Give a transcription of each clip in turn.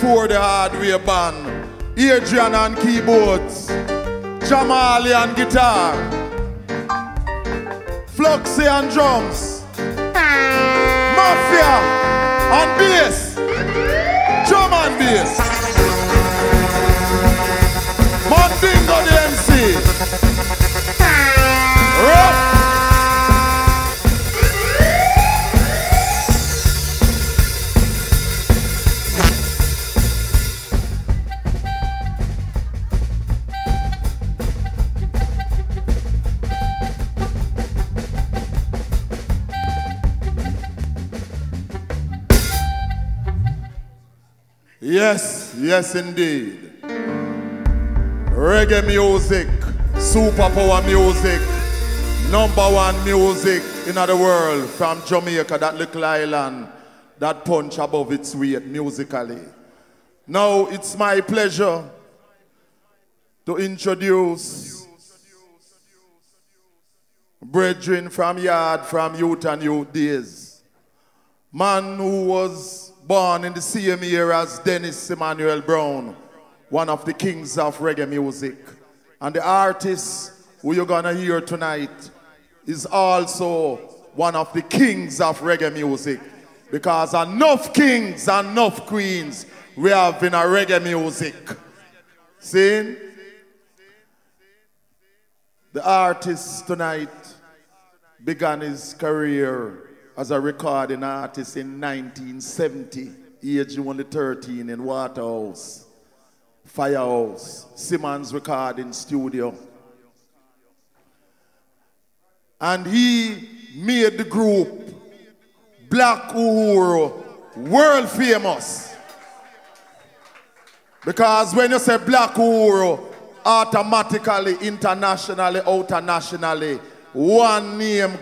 four the hardware band. Adrian on keyboards. Jamali on guitar. Fluxy on drums. Mafia on bass. Drum and bass. Yes, indeed. Reggae music, superpower music, number one music in the world from Jamaica, that little island, that punch above its weight musically. Now it's my pleasure to introduce brethren from yard, from youth and youth days. Man who was born in the same year as Dennis Emmanuel Brown, one of the kings of reggae music. And the artist who you're gonna hear tonight is also one of the kings of reggae music. Because enough kings, enough queens we have in our reggae music. See? The artist tonight began his career as a recording artist in 1970, age only 13 in Waterhouse, Firehouse, Simmons Recording Studio. And he made the group Black Uhuru world famous. Because when you say Black Uhuru, automatically, internationally, internationally, one name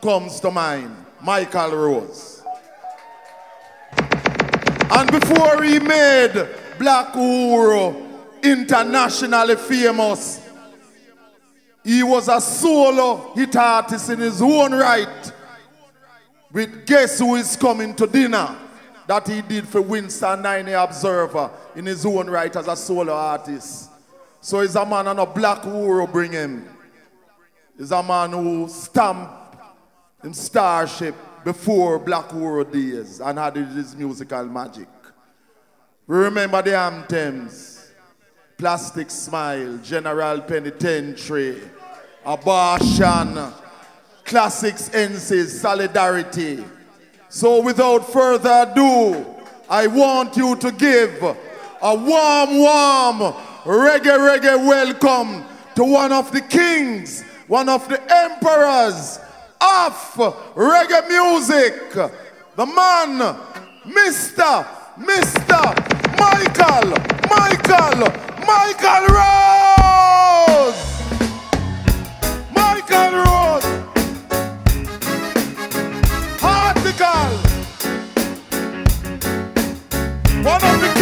comes to mind. Michael Rose. And before he made Black Uhuru internationally famous, he was a solo hit artist in his own right with Guess Who Is Coming to Dinner that he did for Winston Niney Observer in his own right as a solo artist. So he's a man and a Black Uhuru bring him. He's a man who stamped in Starship before Black Uhuru days and had his musical magic. We remember the anthems. Plastic Smile, General Penitentiary, Abortion, Classics NCs, Solidarity. So without further ado, I want you to give a warm, warm reggae, reggae welcome to one of the kings, one of the emperors of reggae music. The man, Mr. Mr. Michael, Michael, Michael Rose! Michael Rose! Article! One of the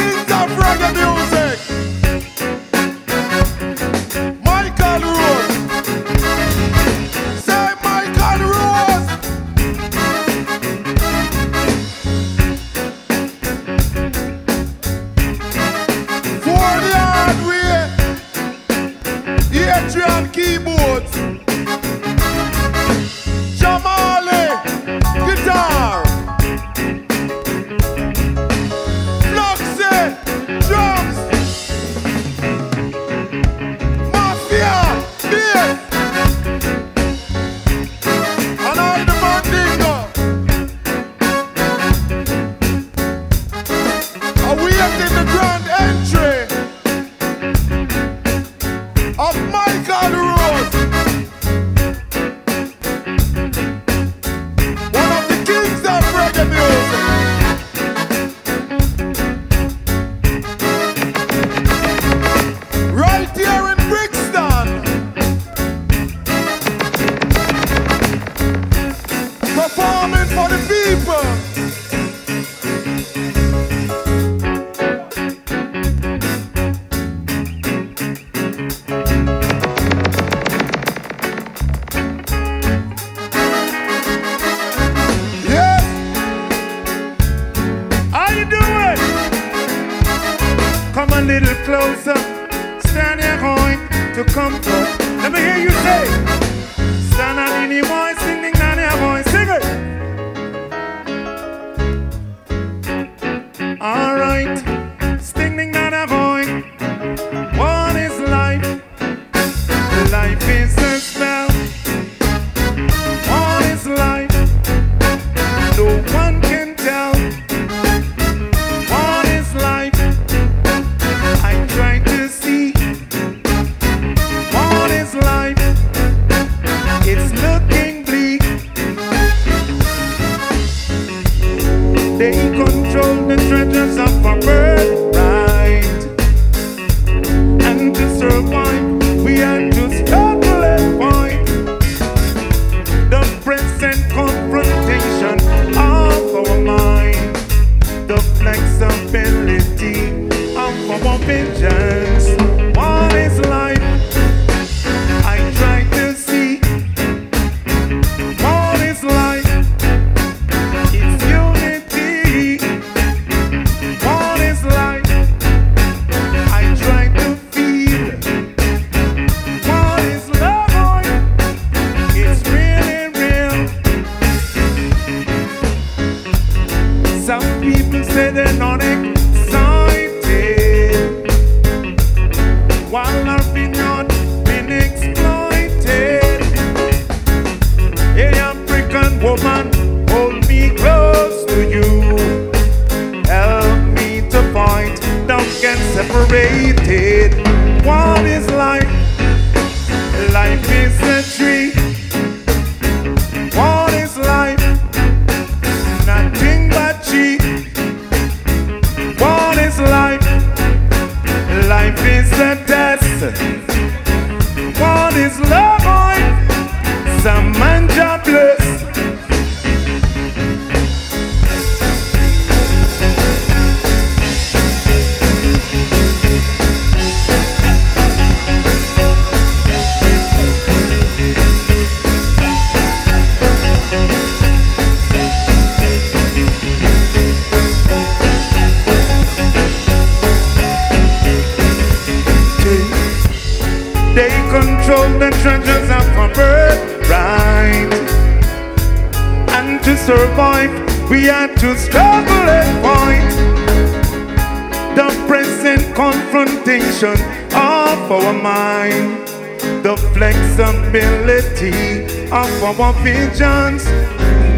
reality of our visions.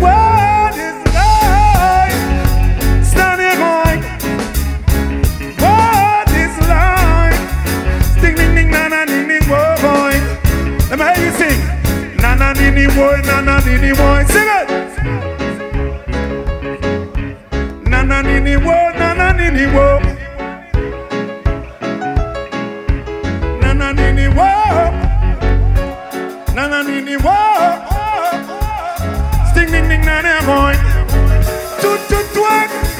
What is life? Standing right. What is life? Sting, ding, ding, na, na, ding, ding, boy, boy. Let me hear you sing. Na, na, ding, ding, boy, na, na, ding, ding, boy. Sing it. Na, na, ding, ding, boy, na, na, ding, ding, boy. me whoa. Sting ding ding na na boy. Toot toot toot.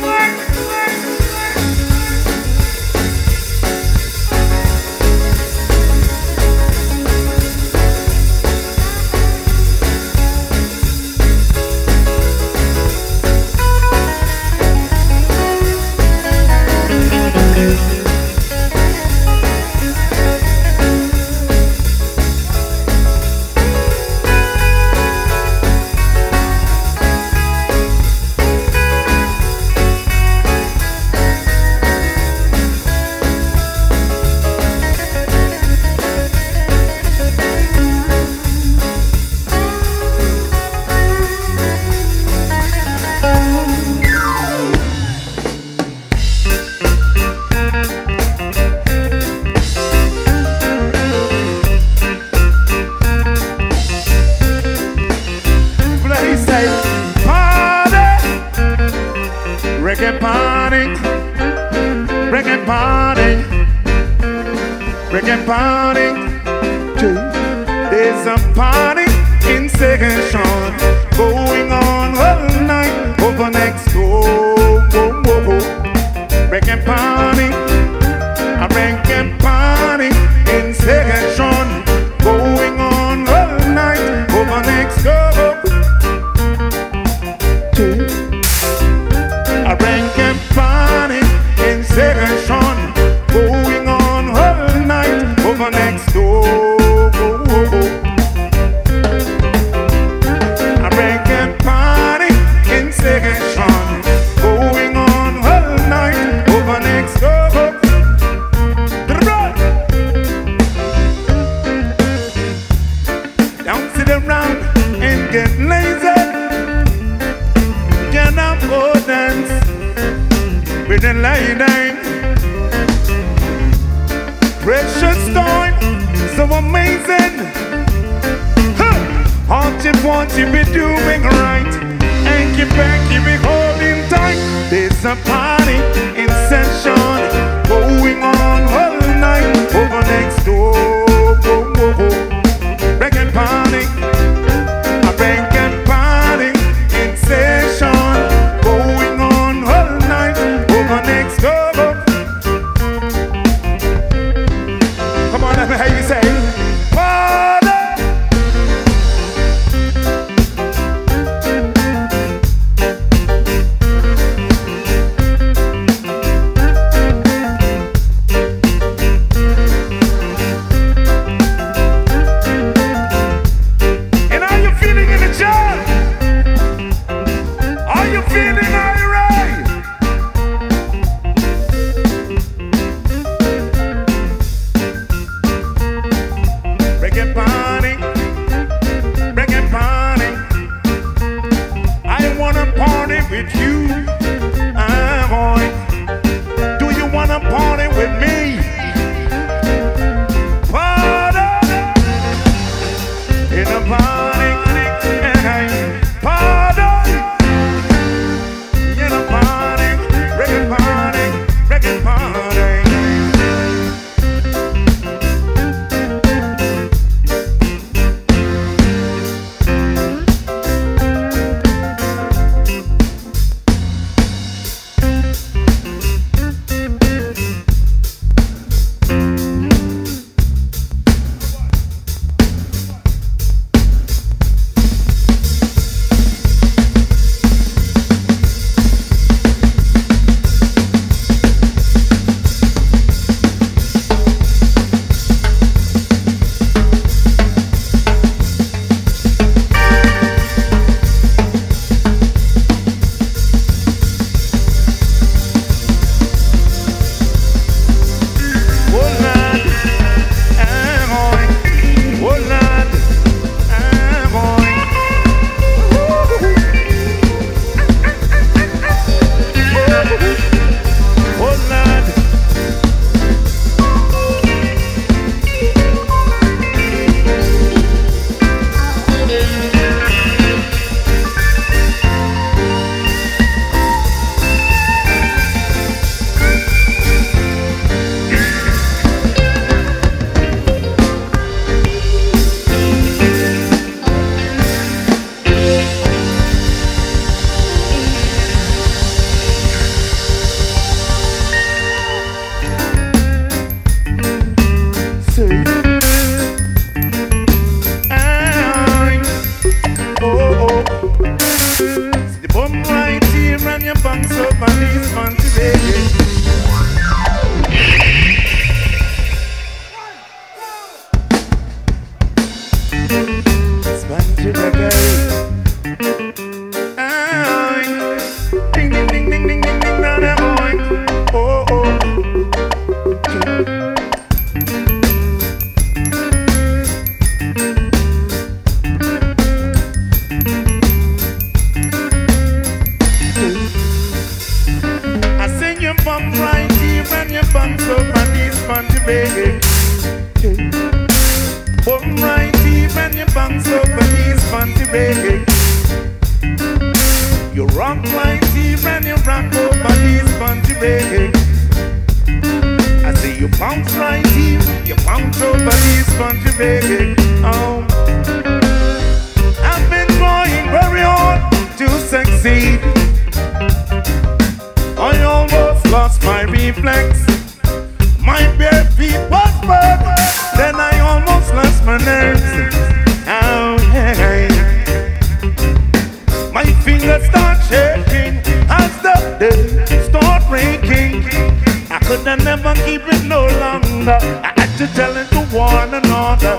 can't keep it no longer. I had to tell it to one another.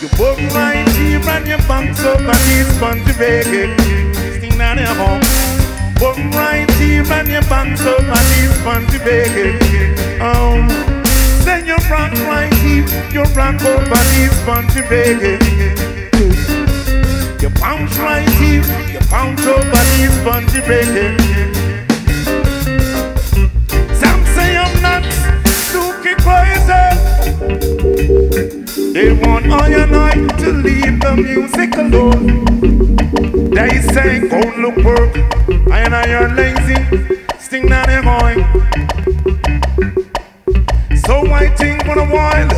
You broke my team and you bounced up on this sponji reggae. Sing down your home. Broke my team and you bounced up on this sponji reggae. Um, then you rock right team, you rock over this sponji reggae. You bounce right here, you bounce over this sponji reggae. They want all your night to leave the music alone. They say, go look work, I and I are lazy, sting down their mind. So I think for a while,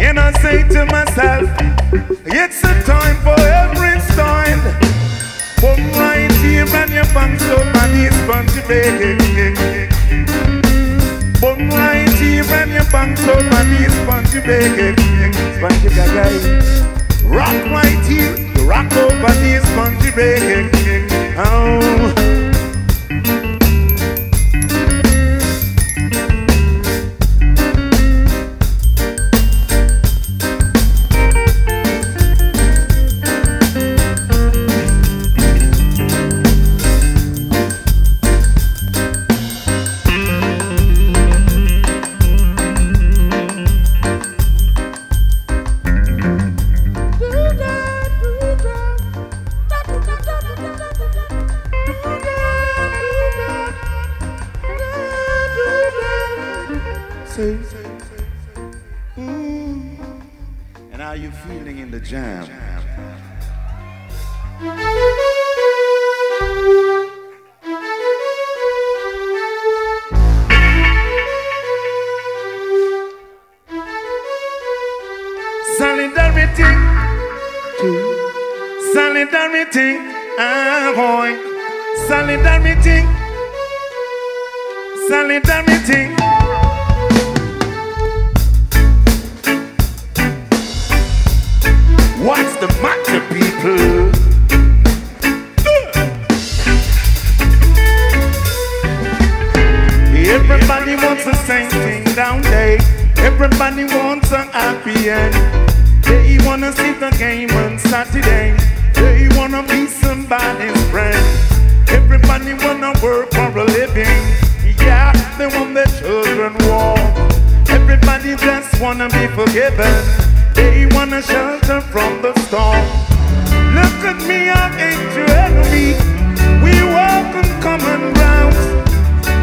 and I say to myself, it's a time for every style. Come right here and your bank so money is fun to make. Come right here and your bank so Spongy Rock my teeth, rock over these Spongy Bacon Oh. boy. solidarity. that What's the matter, people? Everybody wants the same thing down there. Everybody wants a happy end. They wanna see the game on Saturday. They wanna be somebody's friend. Everybody wanna work for a living. Yeah, they want their children warm. Everybody just wanna be forgiven. They wanna shelter from the storm. Look at me, I ain't your enemy. We walk on common ground.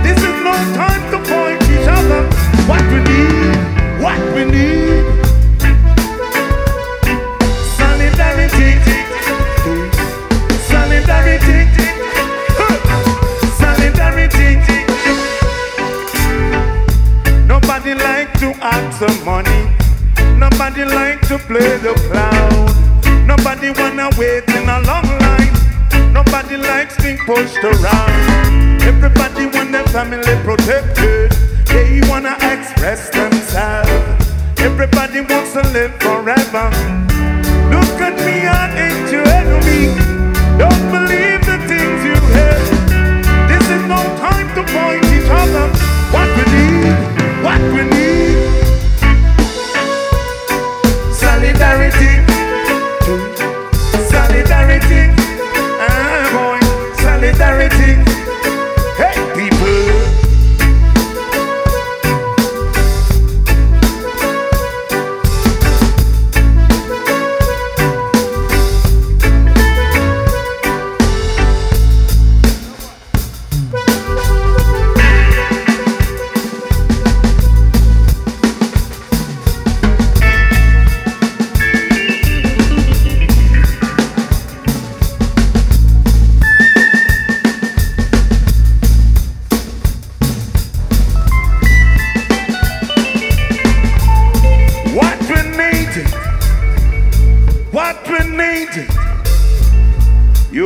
This is no time to point each other. What we need, what we need. some money. Nobody like to play the clown. Nobody wanna wait in a long line. Nobody likes being pushed around. Everybody want their family protected. They wanna express themselves. Everybody wants to live forever. Look at me, I ain't your enemy. Don't believe the things you hear. This is no time to point each other. What we need, what we need.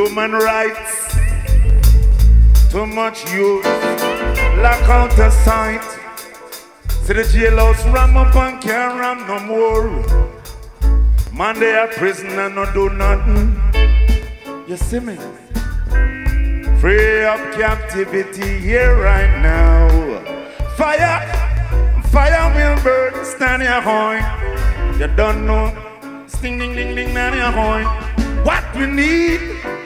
human rights. Too much youth, lack out of sight. See the jailhouse ram up and can't ram no more. Man, they are prisoner, no do nothing. You see me? Free up captivity here right now. Fire, fire will burn, stand your horn. You don't know, sting ding ding ding, stand your horn. What we need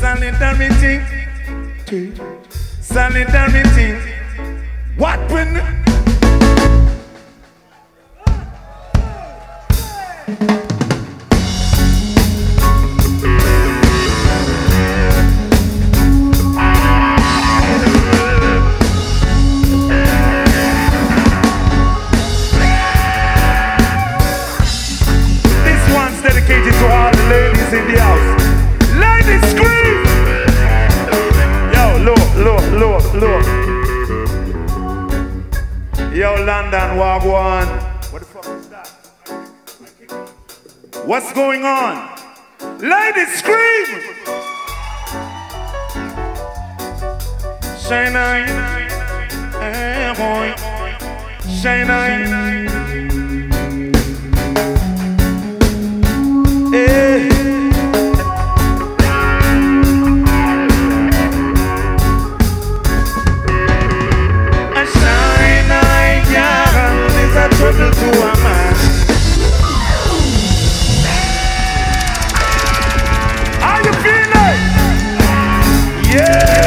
Solidarity. Solidarity. What? London, Wagwan. What the fuck is that? What's going on? Ladies, scream! Shine night, eh, boy, shine night. Eh. to a man. Are you feeling? Yeah.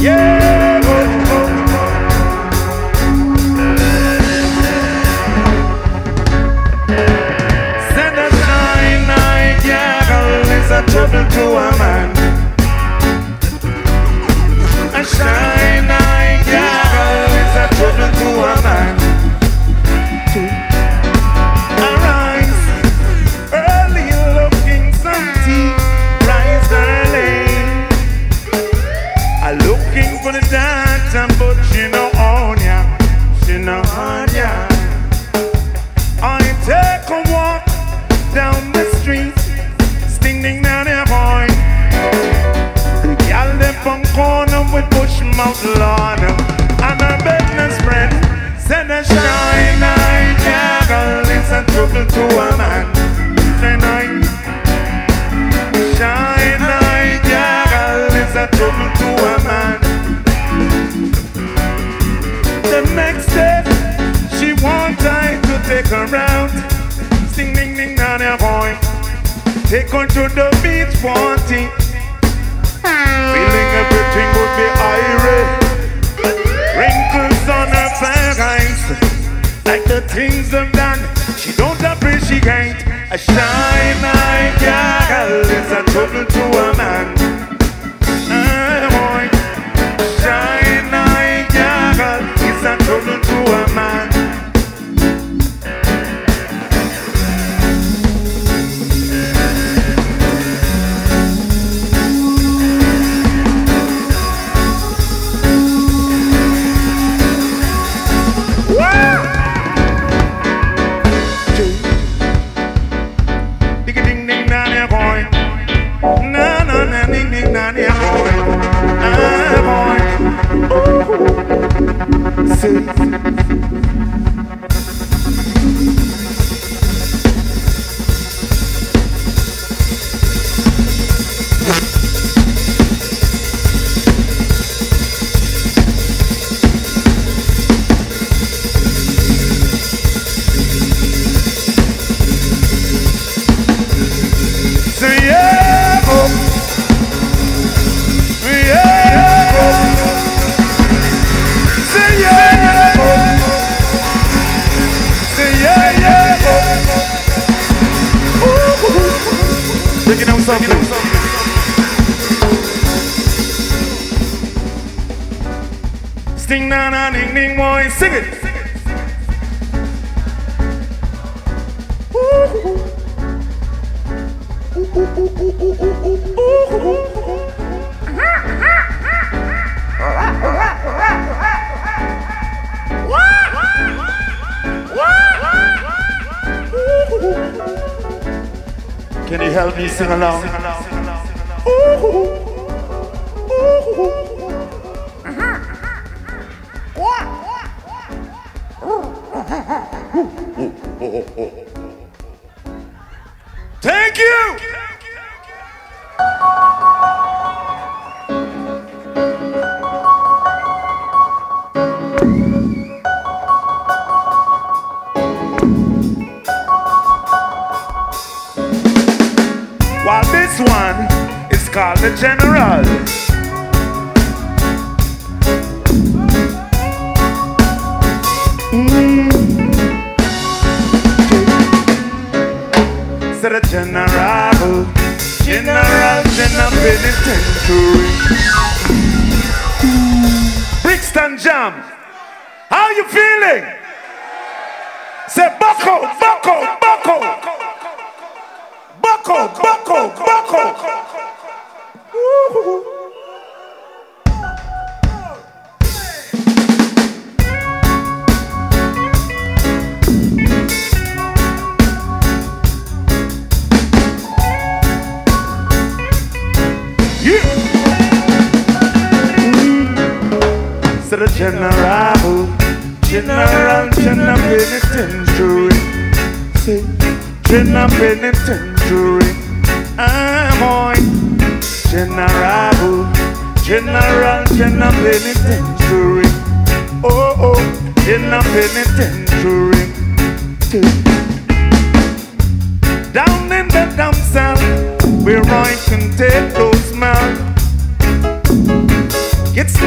Yeah, go, go, nine, nine, yeah, a trouble to a man. taking on something. Something. Sting na na ning ning, boy, sing it. Ooh, ooh, ooh, ooh, ooh, ooh, ooh, ooh. Can you help me sing along? Ooh.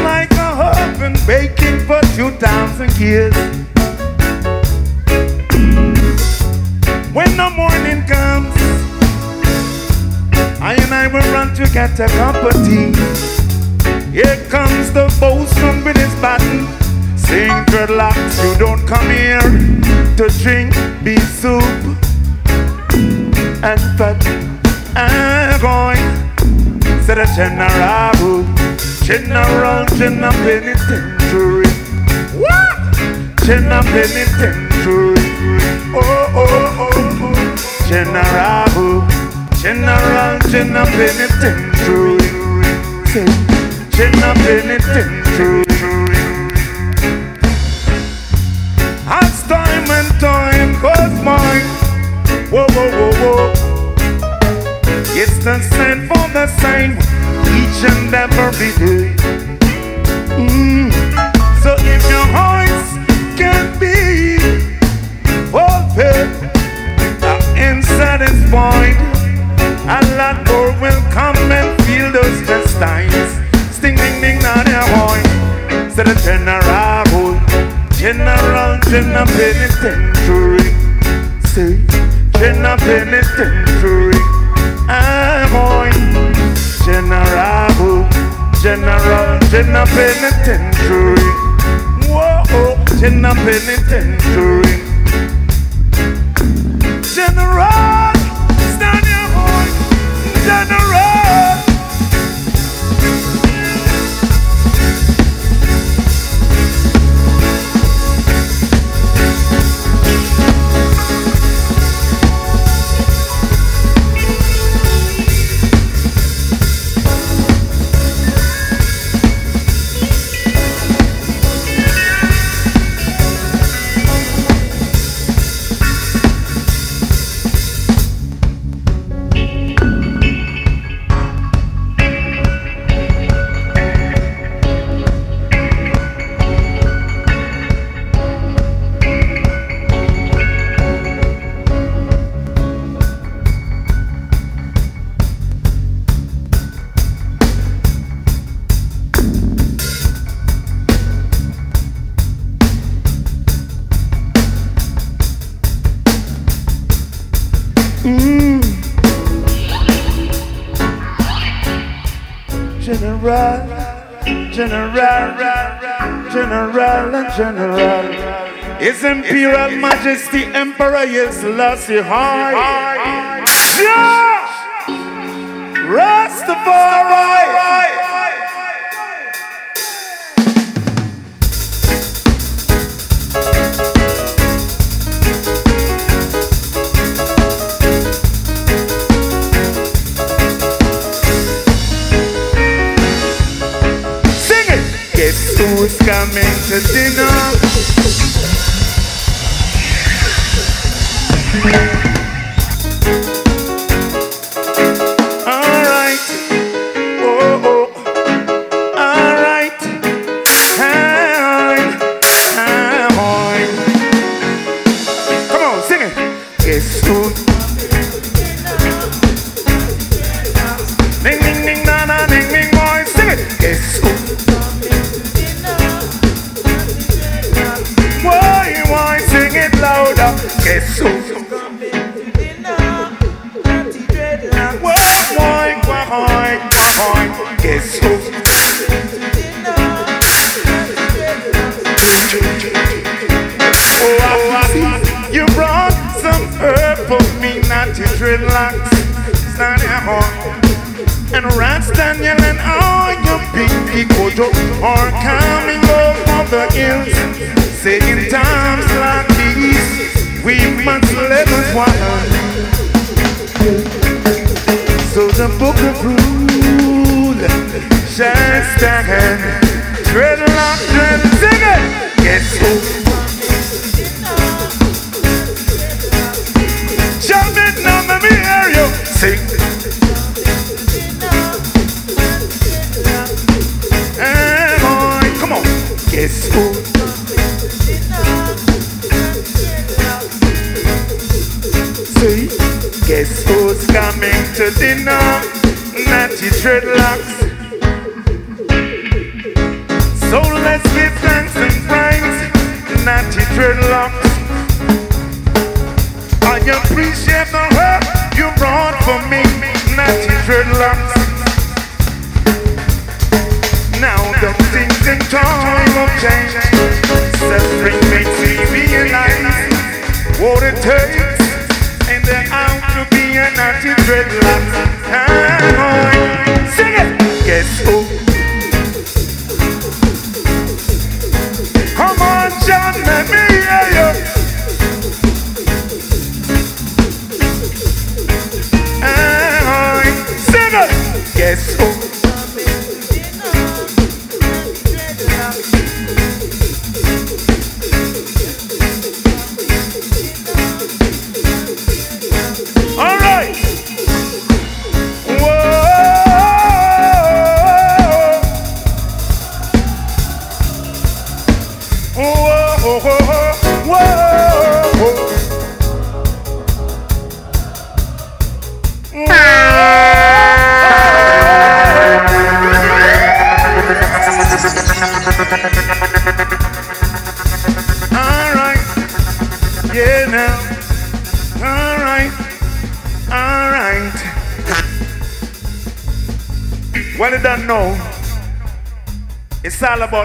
Like a oven baking for 2,000 years. When the morning comes, I and I will run to get a cup of tea. Here comes the bosun with his baton, saying dreadlocks, you don't come here to drink beef soup and fat. I'm going, said a general. General, General Penitentiary. What? General Penitentiary. Oh, oh, oh, oh. General, General, General Penitentiary. General Penitentiary. As time and time goes by, whoa, whoa, whoa, whoa. It's the same for the same each and every day. Mm. So if your hearts can be fulfilled and satisfied, a lot more will come and feel those chastines. Sting, ding, ding, on your horn. So the general, general, general penitentiary. Say, general penitentiary. I'm going. General, General Penitentiary. Whoa, oh, General Penitentiary. General. general, His Imperial Majesty Emperor Selassie High. Yeah! Rastafari! Who's coming to dinner.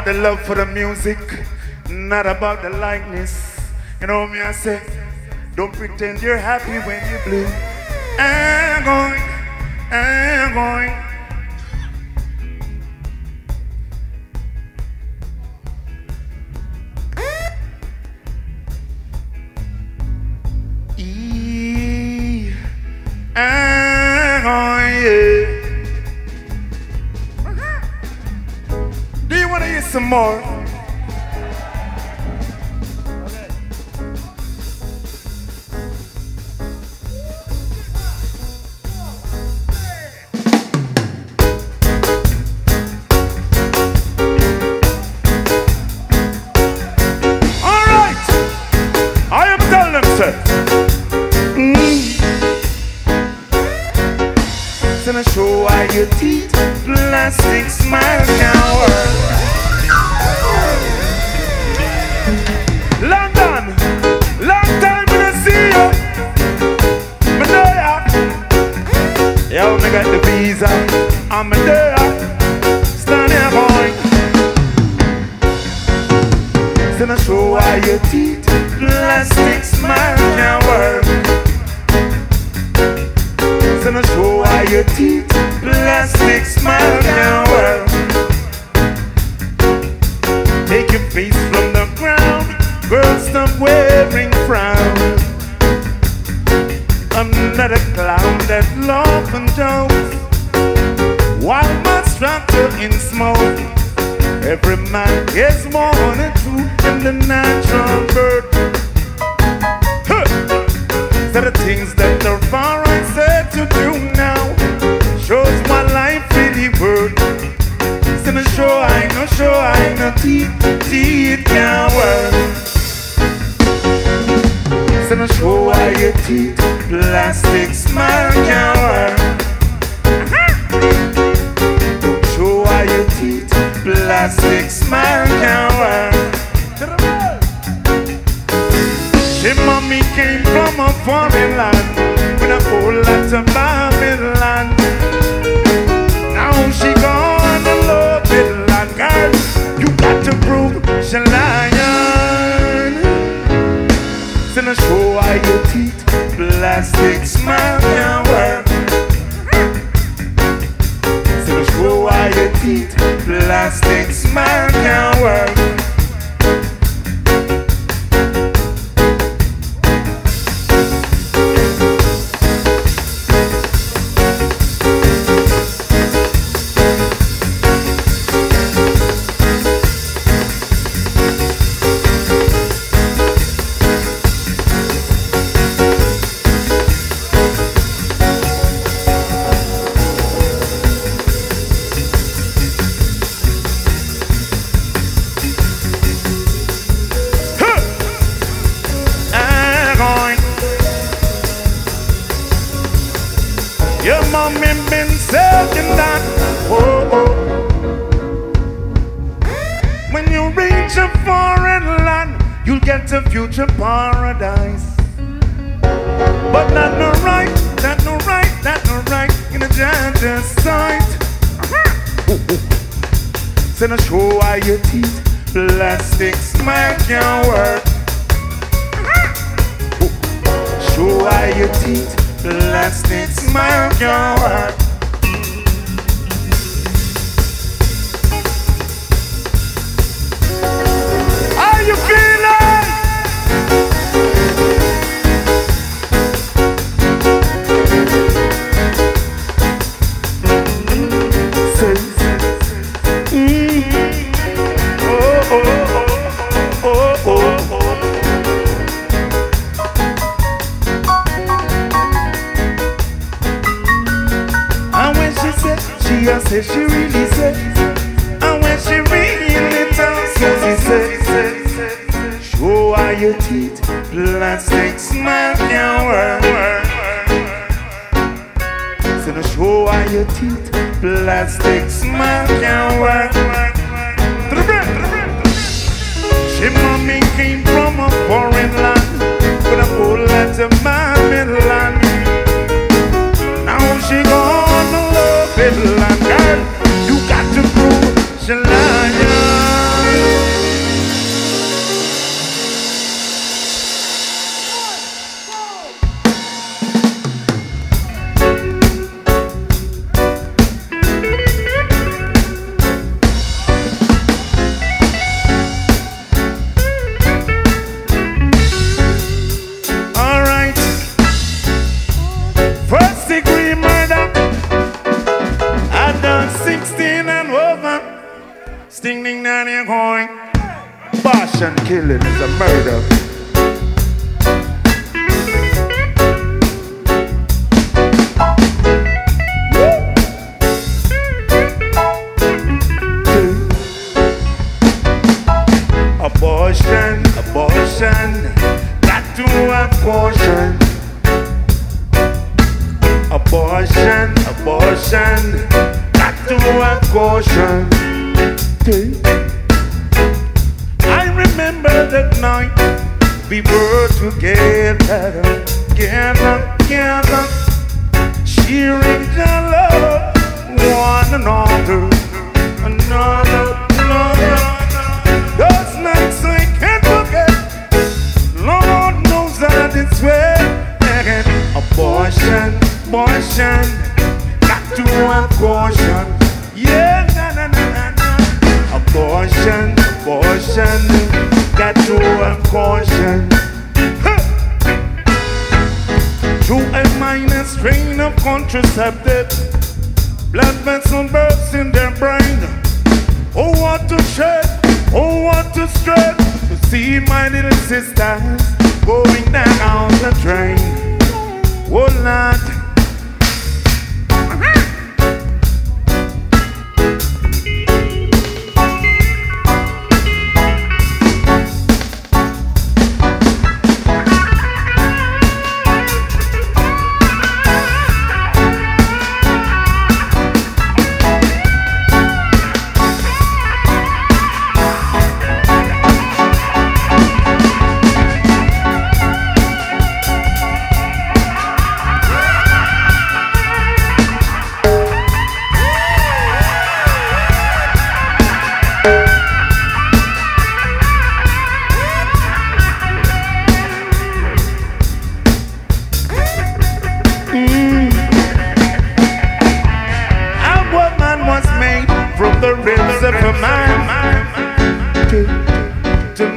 about the love for the music, not about the likeness. You know me, I say, don't pretend you're happy when you blue. I'm going, I'm going. some more.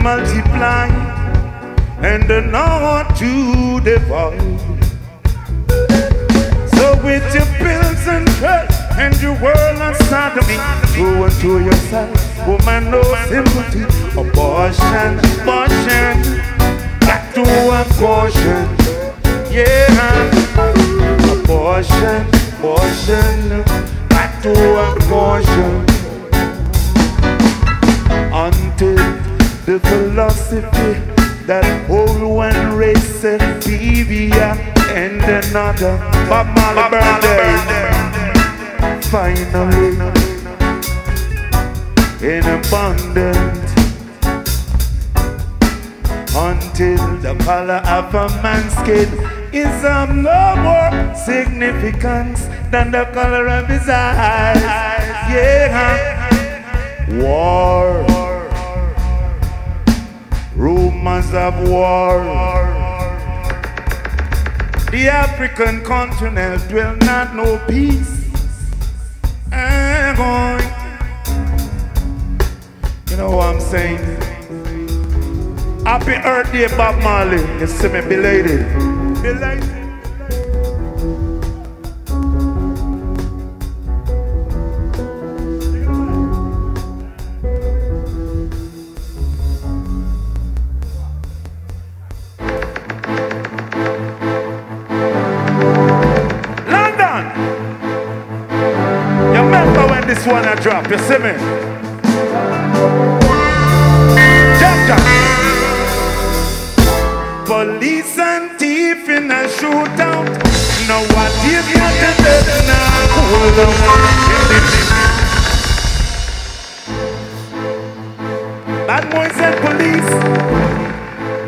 Multiply and not to divide. Bob Marley birthday. Finally, in abundance until the color of a man's skin is of no more significance than the color of his eyes. Yeah. War. Rumors of war. The African continent will not know peace. Eh, you know what I'm saying? Happy Earth Day, Bob Marley. You see me belated. Belated.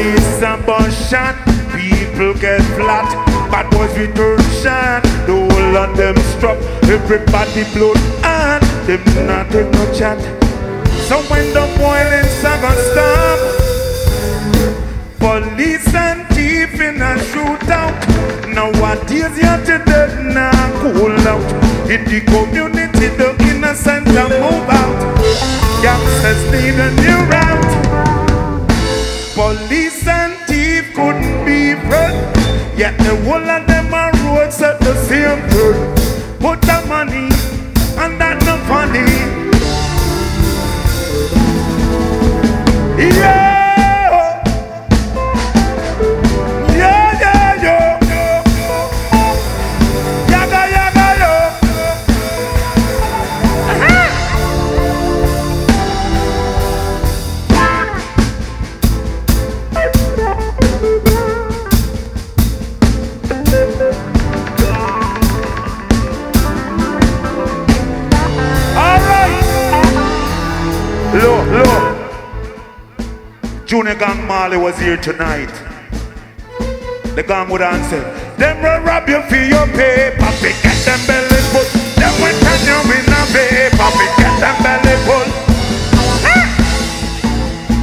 Police and bus people get flat. Bad boys return shot. The whole of them struck. Everybody blood and them not take no chat. So when the violence a gonna stop, police and thief in a shootout. Now what is your today now cool out? In the community, the innocent are move out. Gangsters need a new route. Police and thief couldn't be friends. Yet the whole of them are roads at the same turn. Put the money and that no funny. Was here tonight. The gang would answer. Them will rob you for your paper, fi get them belly full. Them will turn you in a paper, fi get them belly full.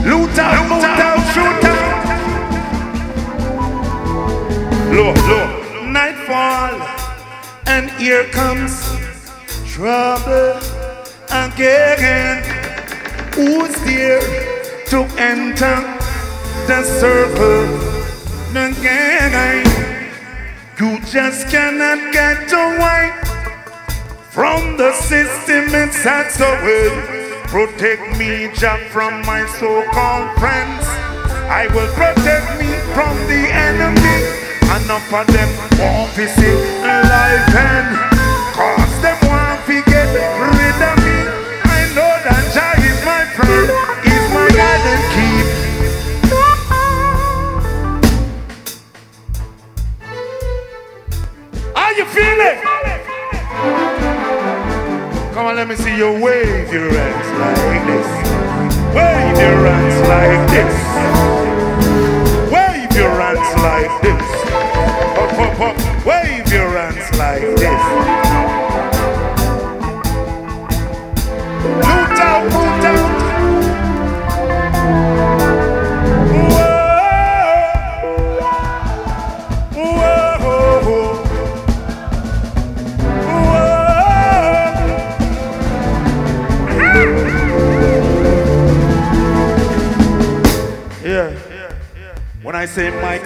Loot out, loot out, shoot out. Nightfall, and here comes trouble again. Who's there? to enter the circle again. You just cannot get away from the system it's acts away. Protect me, Jah, from my so-called friends. I will protect me from the enemy. Enough of them won't be sick life and let me see you wave your hands like this. Wave your hands like this. Wave your hands like this. Up, up, up. Wave your hands like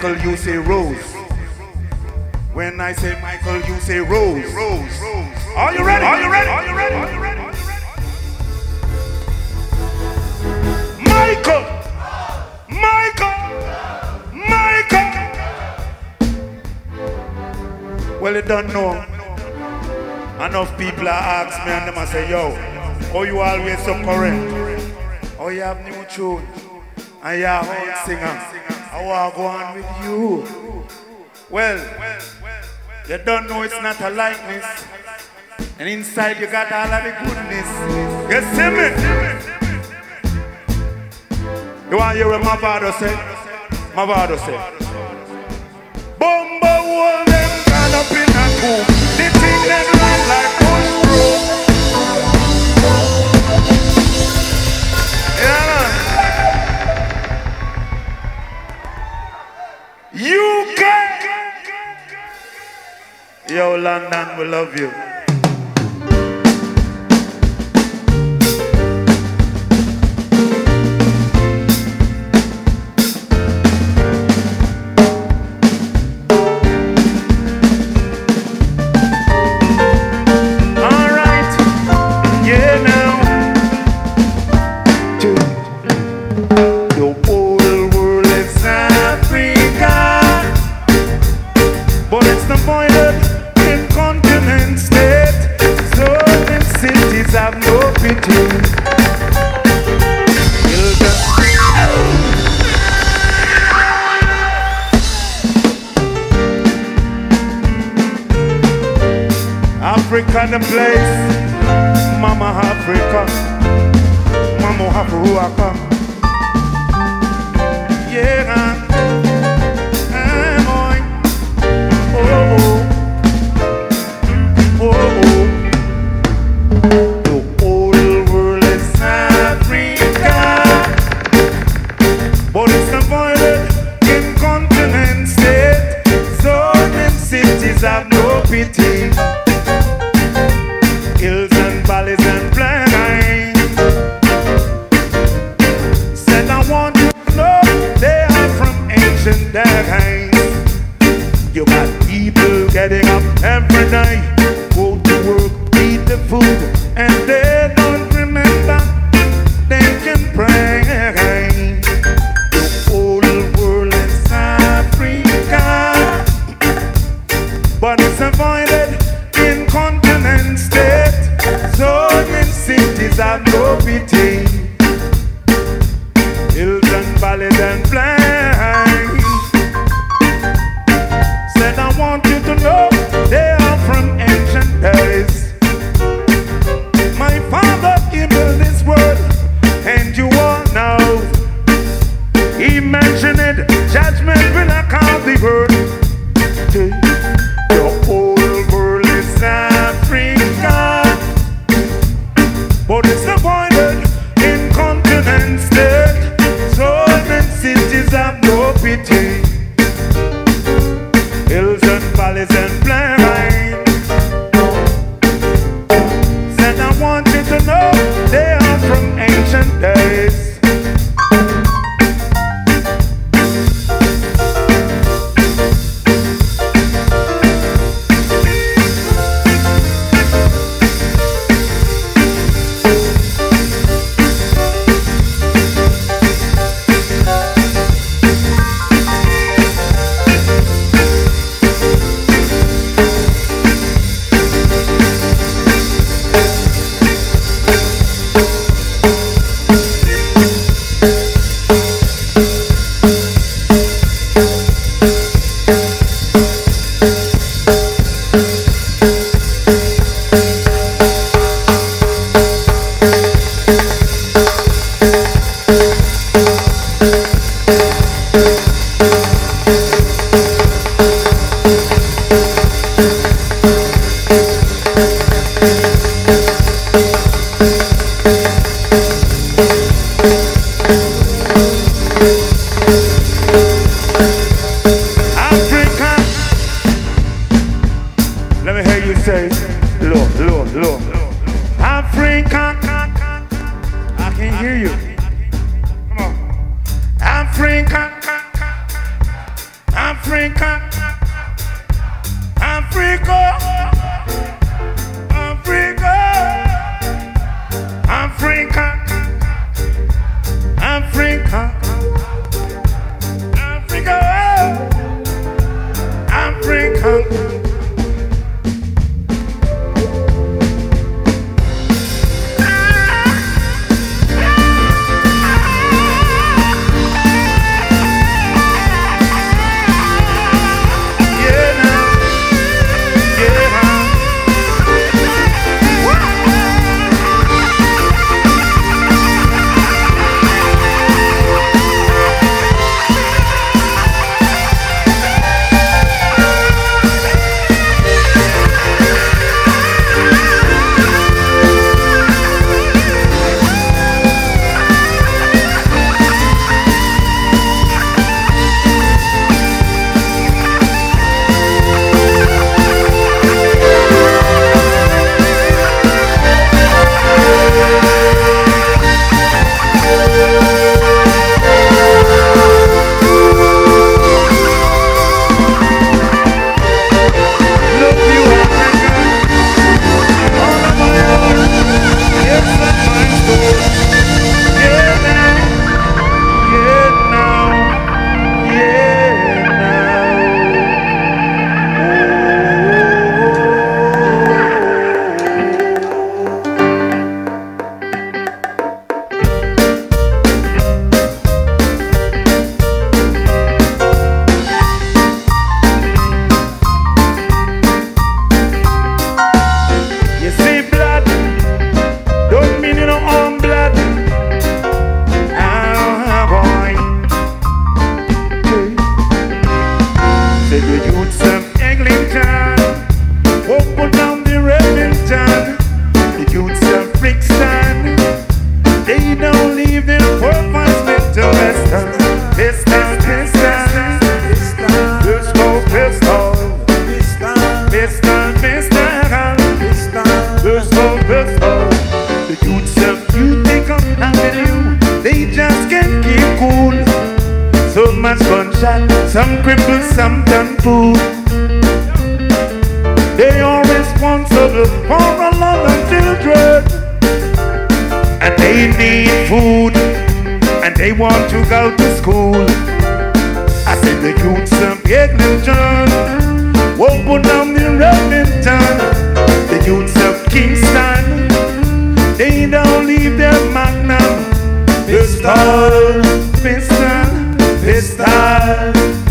Michael, you say Rose. When I say Michael, you say Rose. Rose. Are you ready? Are you ready? Are you ready? Are you ready? Are you ready? Michael. Michael. Michael. Well, you don't know. Enough people are ask me and them I say, yo, oh you always so current. Oh you have new tune. And you are old singer. I want to go on with you. Well, you don't know it's not a likeness. And inside you got all of the goodness. You see me? You want to hear what my father say? My father say. Bumbo wall them gone up in a coop. The thing them like Yeah. UK. Yo, London, we love you.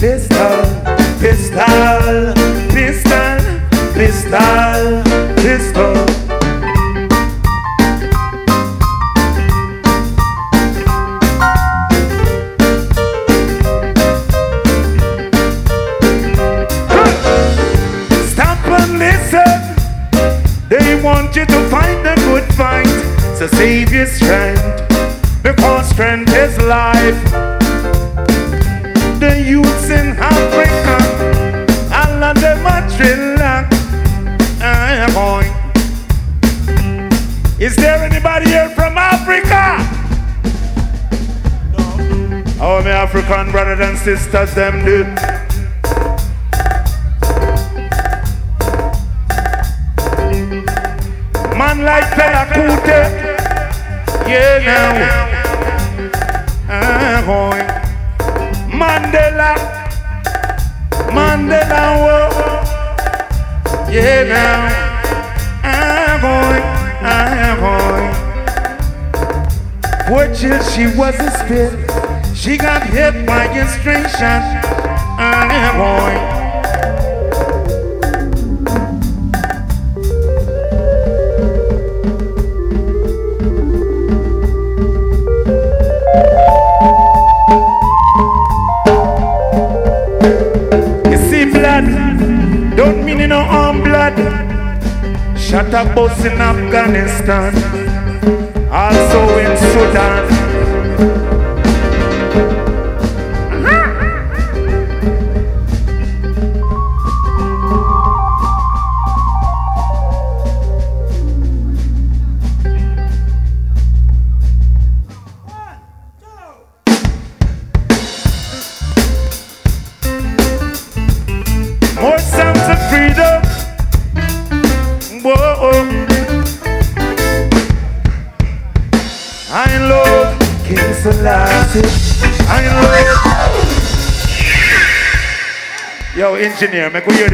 Sisters them do. Man Yo, engineer, make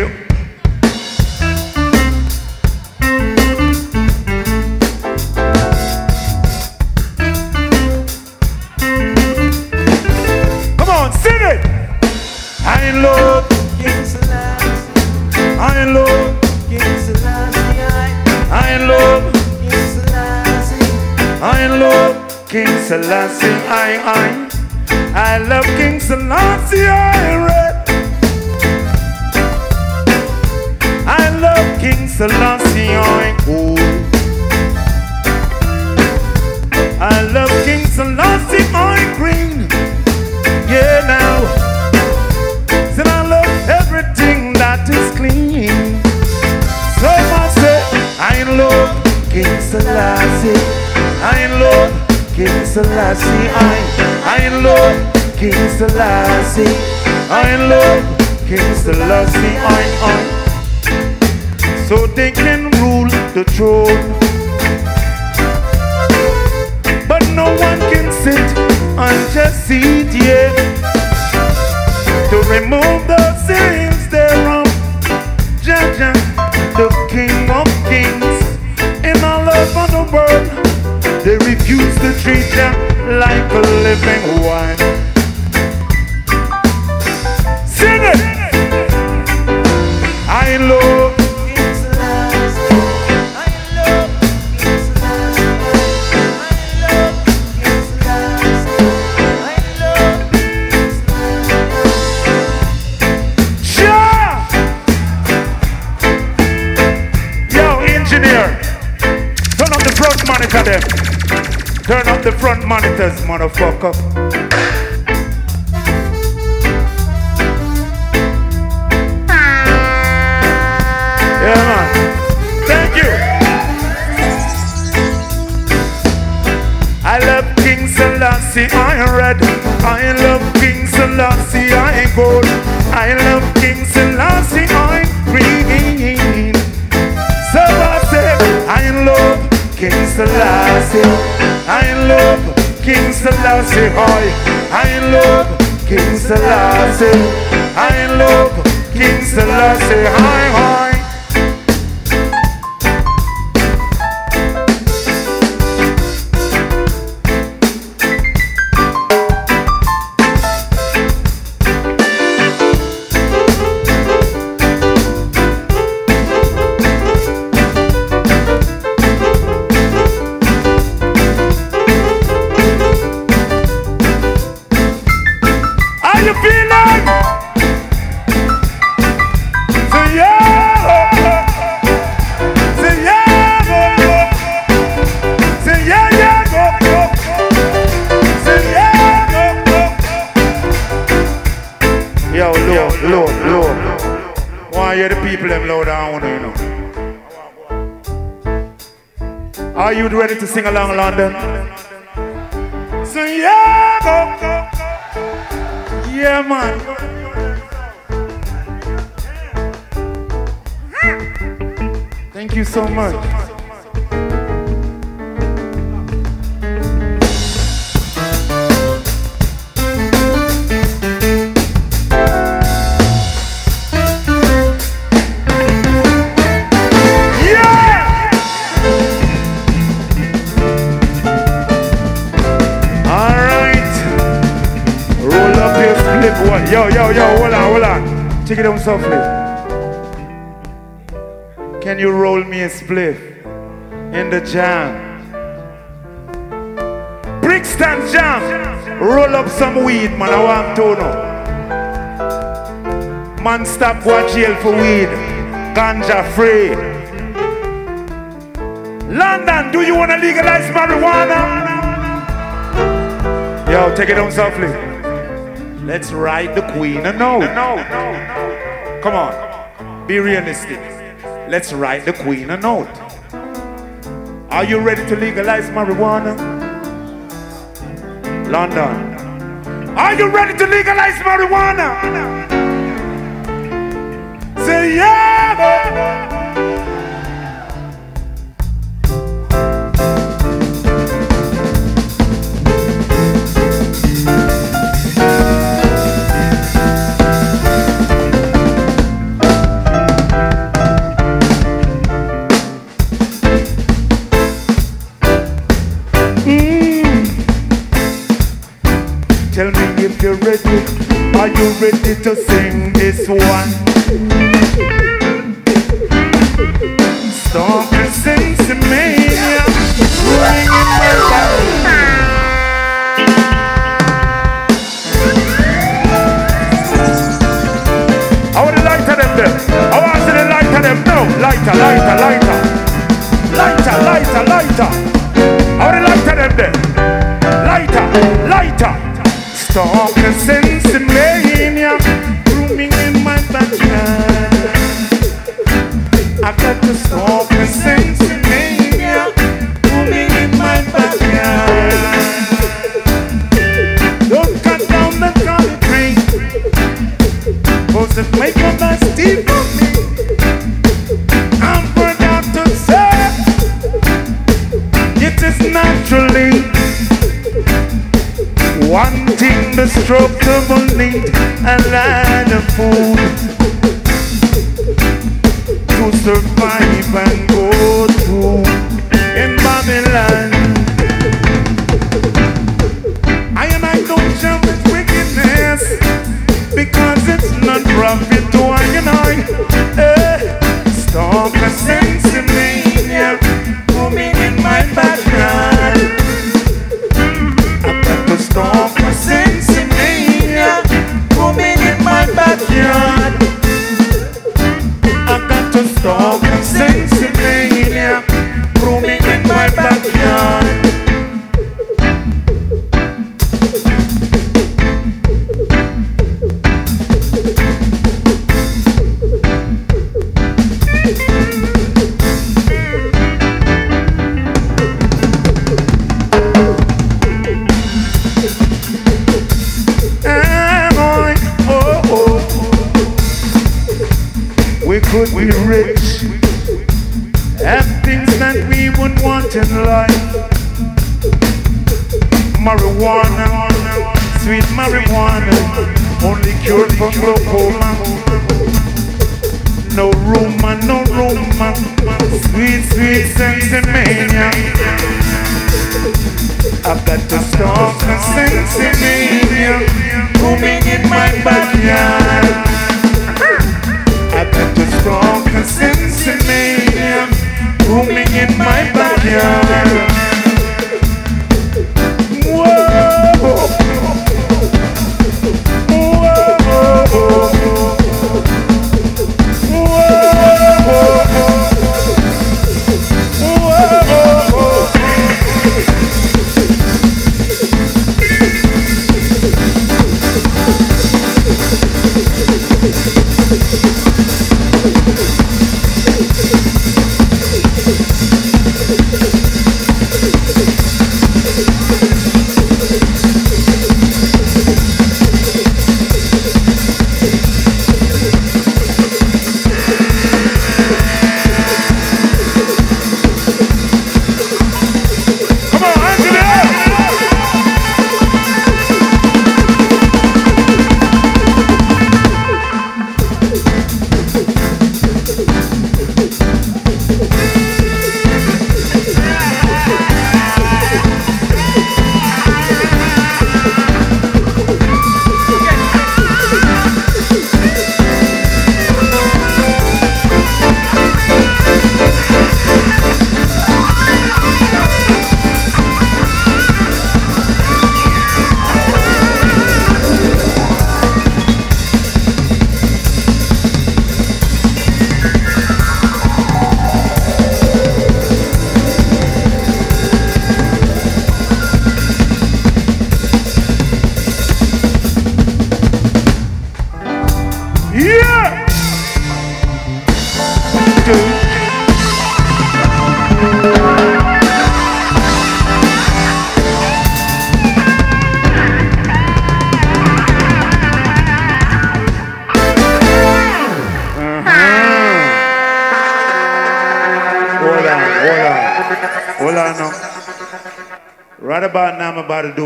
motherfucker. Selassie, I, I love King Selassie, I love King Selassie, hi, hi. Ready to sing along, London? So yeah, go, go. yeah, man. Thank you so much. The jam? Brixton Jamm. Roll up some weed, man. I want to know. Man, stop go jail for weed. Ganja free. London, do you want to legalize marijuana? Yo, take it down softly. Let's ride the queen. No, no, no. Come on. Be realistic. Let's write the queen a note. Are you ready to legalize marijuana? London. Are you ready to legalize marijuana? Say yeah. if you're ready. Are you ready to sing this one? Stop and sing to me. In my body. I want to lighter them. I want to lighter them. Lighter, lighter, lighter. Lighter, lighter, lighter. I want to them. Lighter. Liverpool.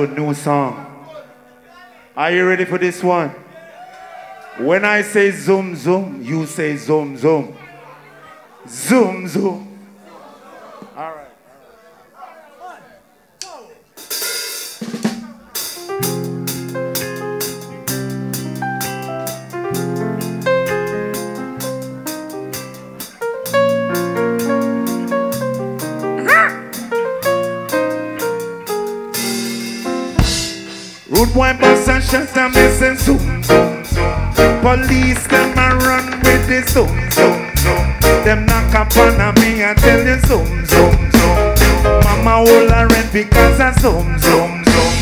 a new song. Are you ready for this one? When I say zoom zoom, you say zoom zoom. Zoom zoom. Shut and missing zoom, zoom, zoom. Police them a run with the zoom, zoom, zoom. Them knock upon a me and tell you zoom, zoom, zoom. Mama hold her rent because of zoom, zoom, zoom.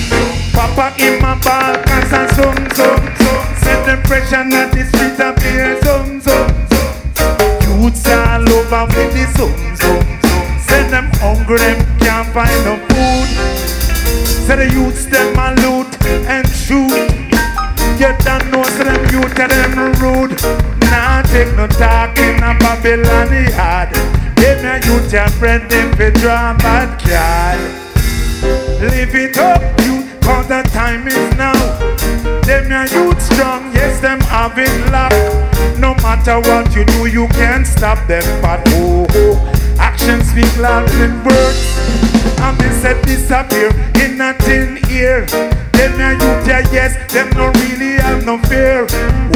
Papa in my ball cause of zoom, zoom, zoom. Set the pressure at the street up here, zoom, zoom, zoom. Youths all over with the zoom, zoom, zoom. Say them hungry, them can't find no food. Say the youths them a loot and them rude. Nah take no talk in a Babylon yard. Them a youth your friend them fi draw bad card. Live it up, you, cause the time is now. Them your youth strong, yes, them have it locked. No matter what you do, you can't stop them. But oh, oh actions speak louder than words. And they said disappear in a tin ear. Them your youth, yeah, yes, them no really have no fear.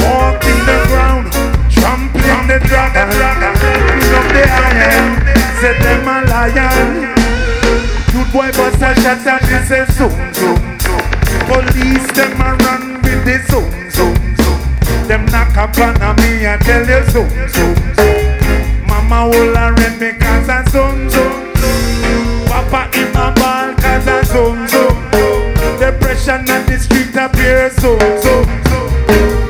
Walking the ground, trampling the dragon, trampling up the iron. Said them a lion. Good boy bust a shot and he say zoom zoom zoom. Police them a run with the zoom zoom zoom. Them knock upon a me and tell you zoom zoom zoom. Mama hold her rent because of zoom zoom. Papa in my ball cause of zoom zoom. Depression on the street appear zoom zoom.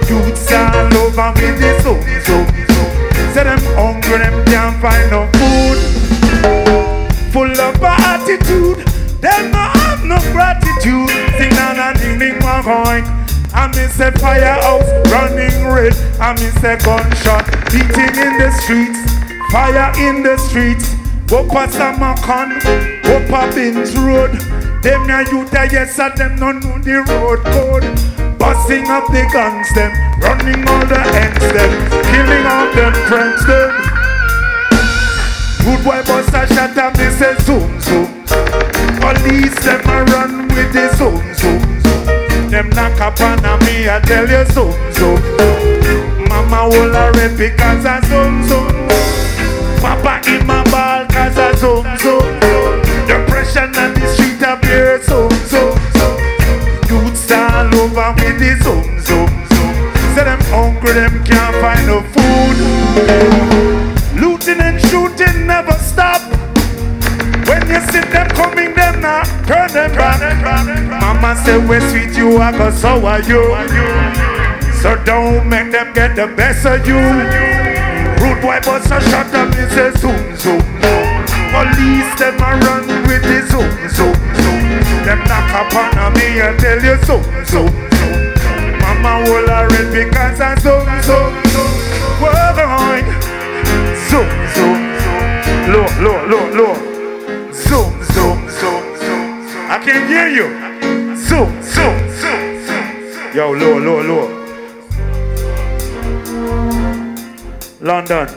Youths all over with the zoom zoom zoom. Say them hungry, them can't find no food full of attitude. Them no have no gratitude. Sing on a ding ding one coin. I miss a firehouse running red. I miss a gunshot beating in the streets. Fire in the streets. Past a Macon, go past Binge Road. Them ya youth a yes and them no know the road code. Busting up the guns them, running all the ends them, killing all them friends them. Good boy bust a shot and me say zoom zoom. Police them a run with the zoom zoom. Them knock upon a me I tell you zoom zoom. Mama hold her red because of zoom zoom. Papa in my ball cause of zoom zoom. Depression on the street appear zoom zoom zoom. Youths all over with the zoom zoom zoom. Say them hungry them can't find no food. Looting and shooting never stop. When you see them coming, them now turn them back. Mama say, "Where sweet you are, cause so are you." So don't make them get the best of you. Rude boy, so shut up and say zoom zoom. Police them a run with the zoom zoom zoom. Them knock upon me and tell you zoom zoom zoom. Mama will red because I zoom zoom zoom. We're going zoom, zoom, low, low, low, low. Zoom, zoom, zoom, zoom. I can hear you. Zoom, zoom, zoom, zoom. Yo, low, low, low. London.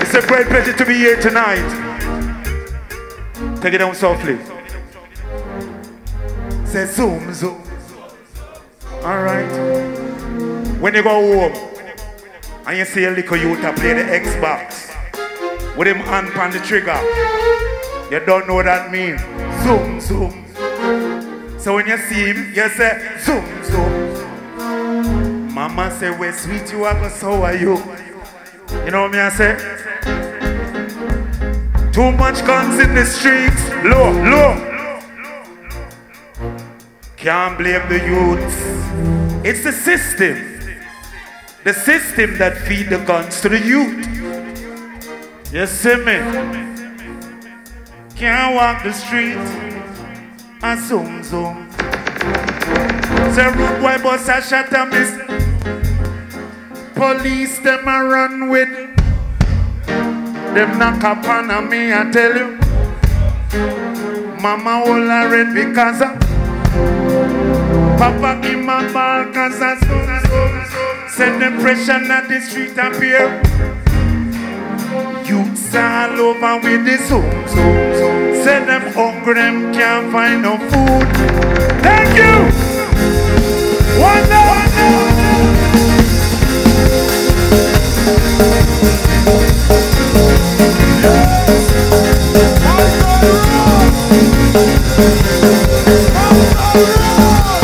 It's a great pleasure to be here tonight. Take it down softly. Say zoom, zoom. All right. When you go home, and you see a little youth to play the Xbox with him hand on the trigger. You don't know what that means. Zoom, zoom. So when you see him, you say, zoom, zoom. Mama say, where sweet you are, but so are you. You know what me I say? Too much guns in the streets. Low, low. Can't blame the youths. It's the system. The system that feed the guns to the youth. You see me? Can't walk the street and zoom zoom. Say rude boy a shot a miss. Police them a run with. Them knock upon a me I tell you. Mama hold her red because of Papa give my ball cause I zoom zoom zoom. Send the pressure at the street appear. Youths all over with the zoom, zoom, zoom. Send them hungry, them can't find no food. Thank you. Wonder. Oh,